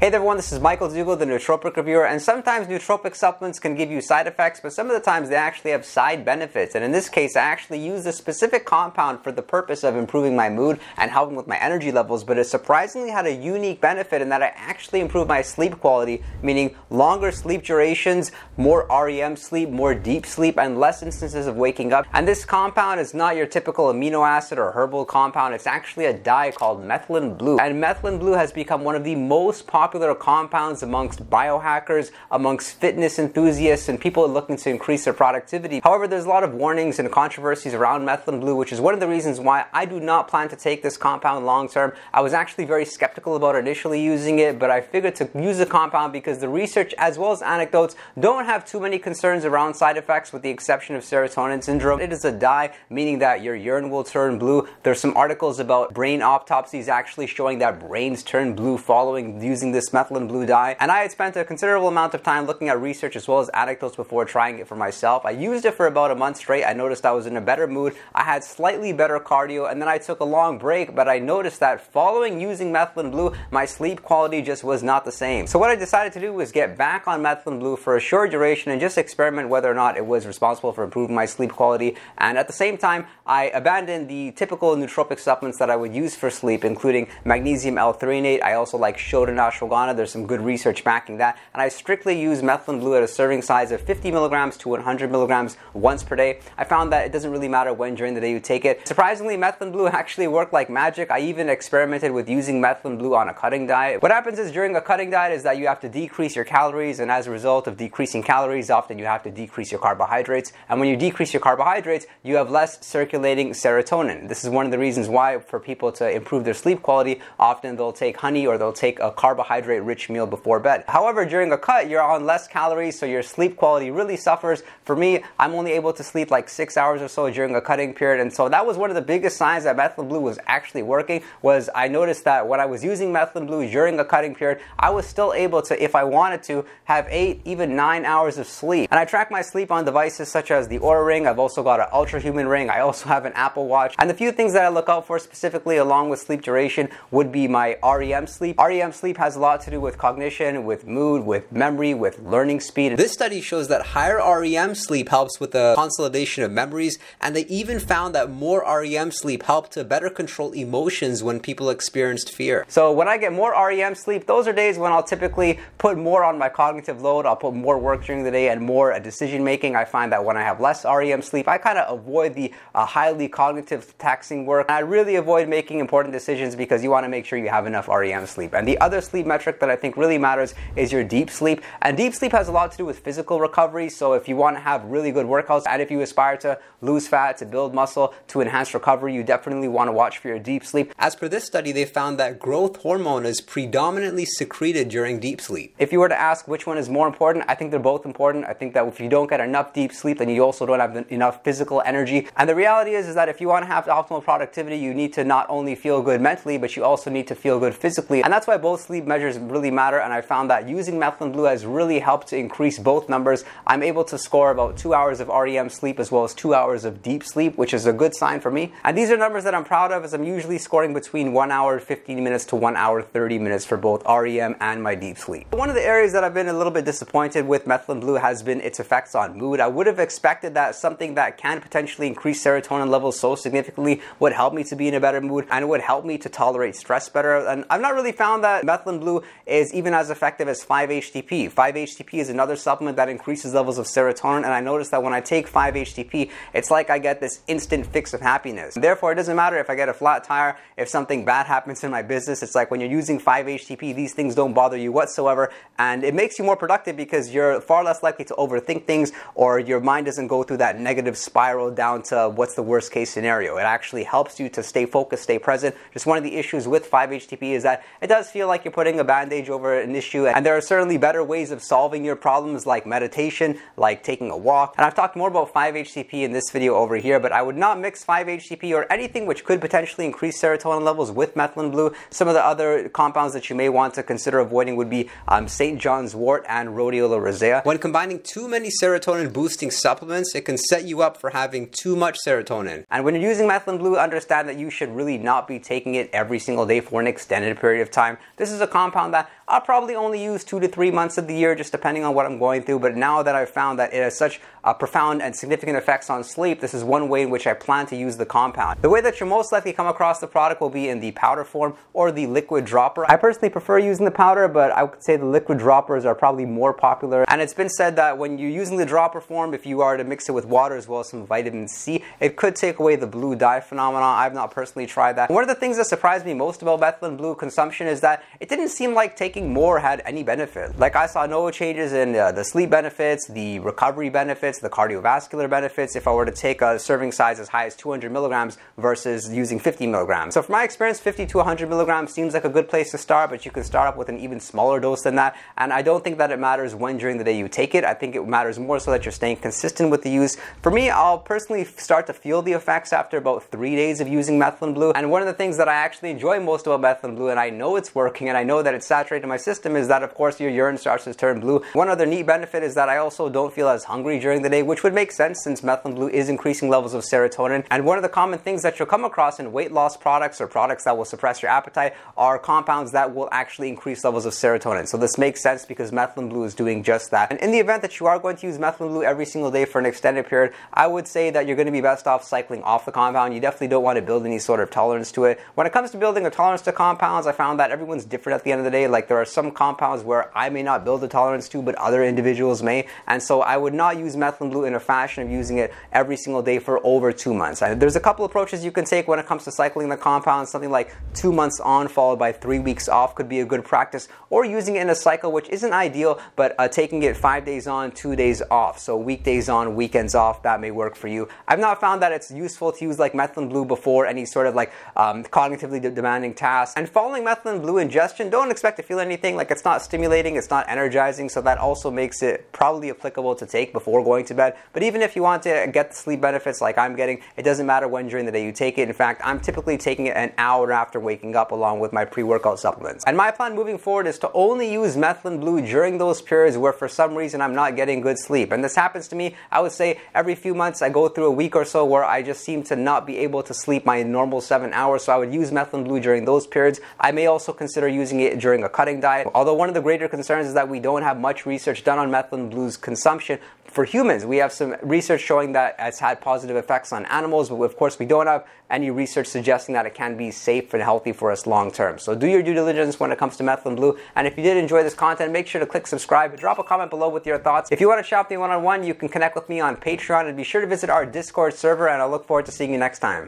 Hey there everyone, this is Michael Dougal, the nootropic reviewer, and sometimes nootropic supplements can give you side effects, but some of the times they actually have side benefits. And in this case, I actually use a specific compound for the purpose of improving my mood and helping with my energy levels, but it surprisingly had a unique benefit in that I actually improved my sleep quality, meaning longer sleep durations, more REM sleep, more deep sleep, and less instances of waking up. And this compound is not your typical amino acid or herbal compound, it's actually a dye called methylene blue. And methylene blue has become one of the most popular popular compounds amongst biohackers, amongst fitness enthusiasts, and people looking to increase their productivity. However, there's a lot of warnings and controversies around methylene blue, which is one of the reasons why I do not plan to take this compound long term. I was actually very skeptical about initially using it, but I figured to use the compound because the research as well as anecdotes don't have too many concerns around side effects with the exception of serotonin syndrome. It is a dye, meaning that your urine will turn blue. There's some articles about brain autopsies actually showing that brains turn blue following using this this methylene blue dye, and I had spent a considerable amount of time looking at research as well as anecdotes before trying it for myself. I used it for about a month straight. I noticed I was in a better mood. I had slightly better cardio, and then I took a long break, but I noticed that following using methylene blue, my sleep quality just was not the same. So what I decided to do was get back on methylene blue for a short duration and just experiment whether or not it was responsible for improving my sleep quality. And at the same time, I abandoned the typical nootropic supplements that I would use for sleep, including magnesium L-threonate. I also like Shoden ashwagandha. There's some good research backing that. And I strictly use methylene blue at a serving size of 50 milligrams to 100 milligrams once per day. I found that it doesn't really matter when during the day you take it. Surprisingly, methylene blue actually worked like magic. I even experimented with using methylene blue on a cutting diet. What happens is during a cutting diet is that you have to decrease your calories, and as a result of decreasing calories, often you have to decrease your carbohydrates. And when you decrease your carbohydrates, you have less circulating serotonin. This is one of the reasons why, for people to improve their sleep quality, often they'll take honey or they'll take a carbohydrate carbohydrate rich meal before bed. However, during a cut, you're on less calories, so your sleep quality really suffers. For me, I'm only able to sleep like six hours or so during a cutting period, and so that was one of the biggest signs that methylene blue was actually working. Was I noticed that when I was using methylene blue during a cutting period, I was still able to, if I wanted to, have eight, even nine hours of sleep. And I track my sleep on devices such as the Oura Ring. I've also got an Ultrahuman Ring. I also have an Apple Watch. And the few things that I look out for specifically, along with sleep duration, would be my REM sleep. REM sleep has a lot to do with cognition, with mood, with memory, with learning speed. This study shows that higher REM sleep helps with the consolidation of memories, and they even found that more REM sleep helped to better control emotions when people experienced fear. So when I get more REM sleep, those are days when I'll typically put more on my cognitive load. I'll put more work during the day and more decision making. I find that when I have less REM sleep, I kind of avoid the uh, highly cognitive taxing work. I really avoid making important decisions because you want to make sure you have enough REM sleep. And the other sleep metric that I think really matters is your deep sleep. And deep sleep has a lot to do with physical recovery. So if you want to have really good workouts and if you aspire to lose fat, to build muscle, to enhance recovery, you definitely want to watch for your deep sleep. As per this study, they found that growth hormone is predominantly secreted during deep sleep. If you were to ask which one is more important, I think they're both important. I think that if you don't get enough deep sleep, then you also don't have enough physical energy. And the reality is, is that if you want to have optimal productivity, you need to not only feel good mentally, but you also need to feel good physically. And that's why both sleep measures really really matter. And I found that using methylene blue has really helped to increase both numbers. I'm able to score about two hours of REM sleep as well as two hours of deep sleep, which is a good sign for me. And these are numbers that I'm proud of as I'm usually scoring between one hour 15 minutes to one hour 30 minutes for both REM and my deep sleep. One of the areas that I've been a little bit disappointed with methylene blue has been its effects on mood. I would have expected that something that can potentially increase serotonin levels so significantly would help me to be in a better mood and would help me to tolerate stress better. And I've not really found that methylene blue is even as effective as 5-HTP. 5-HTP is another supplement that increases levels of serotonin, and I notice that when I take 5-HTP, it's like I get this instant fix of happiness. Therefore, it doesn't matter if I get a flat tire, if something bad happens in my business, it's like when you're using 5-HTP, these things don't bother you whatsoever, and it makes you more productive because you're far less likely to overthink things or your mind doesn't go through that negative spiral down to what's the worst case scenario. It actually helps you to stay focused, stay present. Just one of the issues with 5-HTP is that it does feel like you're putting a bandage over an issue. And there are certainly better ways of solving your problems like meditation, like taking a walk. And I've talked more about 5-HTP in this video over here, but I would not mix 5-HTP or anything which could potentially increase serotonin levels with methylene blue. Some of the other compounds that you may want to consider avoiding would be um, St. John's wort and rhodiola rosea. When combining too many serotonin boosting supplements, it can set you up for having too much serotonin. And when you're using methylene blue, understand that you should really not be taking it every single day for an extended period of time. This is a compound that I'll probably only use two to three months of the year, just depending on what I'm going through. But now that I've found that it has such profound and significant effects on sleep, this is one way in which I plan to use the compound. The way that you'll most likely come across the product will be in the powder form or the liquid dropper. I personally prefer using the powder, but I would say the liquid droppers are probably more popular. And it's been said that when you're using the dropper form, if you are to mix it with water as well as some vitamin C, it could take away the blue dye phenomenon. I've not personally tried that. One of the things that surprised me most about methylene blue consumption is that it didn't seem like taking more had any benefit. Like I saw no changes in uh, the sleep benefits, the recovery benefits, the cardiovascular benefits if I were to take a serving size as high as 200 milligrams versus using 50 milligrams. So from my experience, 50 to 100 milligrams seems like a good place to start, but you can start up with an even smaller dose than that. And I don't think that it matters when during the day you take it. I think it matters more so that you're staying consistent with the use. For me, I'll personally start to feel the effects after about three days of using methylene blue. And one of the things that I actually enjoy most about methylene blue, and I know it's working and I know that it's saturated my system, is that of course your urine starts to turn blue. One other neat benefit is that I also don't feel as hungry during the day, which would make sense since methylene blue is increasing levels of serotonin. And one of the common things that you'll come across in weight loss products or products that will suppress your appetite are compounds that will actually increase levels of serotonin. So this makes sense because methylene blue is doing just that. And in the event that you are going to use methylene blue every single day for an extended period, I would say that you're going to be best off cycling off the compound. You definitely don't want to build any sort of tolerance to it. When it comes to building a tolerance to compounds, I found that everyone's different at the end of the day. Like there are some compounds where I may not build a tolerance to, but other individuals may. And so I would not use methylene blue in a fashion of using it every single day for over two months. There's a couple approaches you can take when it comes to cycling the compounds. Something like two months on followed by three weeks off could be a good practice, or using it in a cycle, which isn't ideal, but uh, taking it five days on, two days off. So weekdays on, weekends off, that may work for you. I've not found that it's useful to use like methylene blue before any sort of like um, cognitively de- demanding task. And following methylene blue ingestion, don't expect to feel anything. Like it's not stimulating, it's not energizing, so that also makes it probably applicable to take before going to bed. But even if you want to get the sleep benefits like I'm getting, it doesn't matter when during the day you take it. In fact, I'm typically taking it an hour after waking up along with my pre-workout supplements. And my plan moving forward is to only use methylene blue during those periods where for some reason I'm not getting good sleep. And this happens to me, I would say every few months I go through a week or so where I just seem to not be able to sleep my normal seven hours. So I would use methylene blue during those periods. I may also consider using it during a cutting diet. Although one of the greater concerns is that we don't have much research done on methylene blue's consumption for humans. We have some research showing that it's had positive effects on animals, but of course we don't have any research suggesting that it can be safe and healthy for us long term. So do your due diligence when it comes to methylene blue. And if you did enjoy this content, make sure to click subscribe. And drop a comment below with your thoughts. If you want to shop me one on one, you can connect with me on Patreon and be sure to visit our Discord server. And I look forward to seeing you next time.